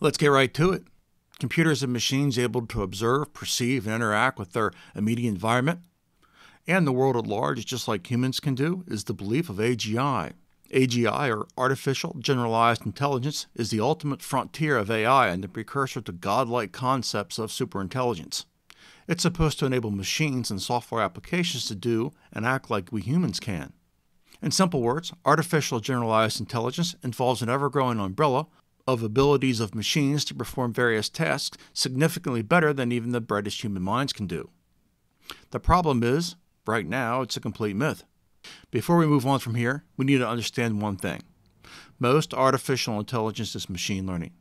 Let's get right to it. Computers and machines able to observe, perceive, and interact with their immediate environment and the world at large, just like humans can do, is the belief of AGI. AGI, or Artificial Generalized Intelligence, is the ultimate frontier of AI and the precursor to godlike concepts of superintelligence. It's supposed to enable machines and software applications to do and act like we humans can. In simple words, artificial generalized intelligence involves an ever growing umbrella of abilities of machines to perform various tasks significantly better than even the brightest human minds can do. The problem is, right now, it's a complete myth. Before we move on from here, we need to understand one thing. Most artificial intelligence is machine learning.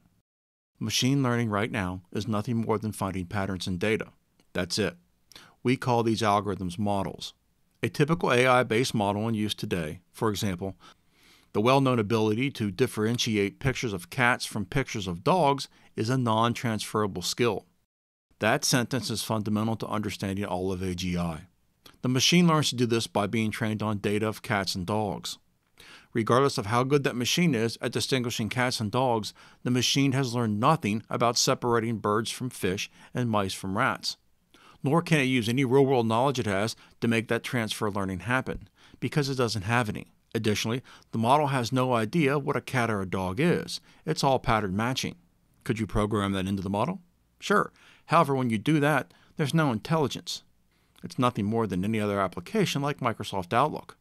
Machine learning right now is nothing more than finding patterns in data. That's it. We call these algorithms models. A typical AI based model in use today, for example, the well known ability to differentiate pictures of cats from pictures of dogs, is a non transferable skill. That sentence is fundamental to understanding all of AGI. The machine learns to do this by being trained on data of cats and dogs. Regardless of how good that machine is at distinguishing cats and dogs, the machine has learned nothing about separating birds from fish and mice from rats. Nor can it use any real world knowledge it has to make that transfer learning happen, because it doesn't have any. Additionally, the model has no idea what a cat or a dog is. It's all pattern matching. Could you program that into the model? Sure. However, when you do that, there's no intelligence. It's nothing more than any other application like Microsoft Outlook.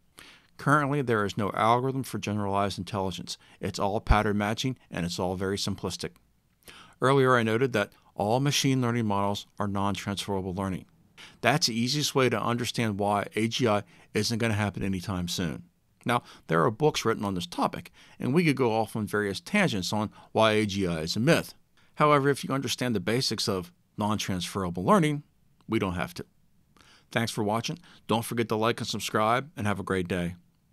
Currently, there is no algorithm for generalized intelligence. It's all pattern matching and it's all very simplistic. Earlier, I noted that all machine learning models are non transferable learning. That's the easiest way to understand why AGI isn't going to happen anytime soon. Now, there are books written on this topic, and we could go off on various tangents on why AGI is a myth. However, if you understand the basics of non transferable learning, we don't have to. Thanks for watching. Don't forget to like and subscribe, and have a great day.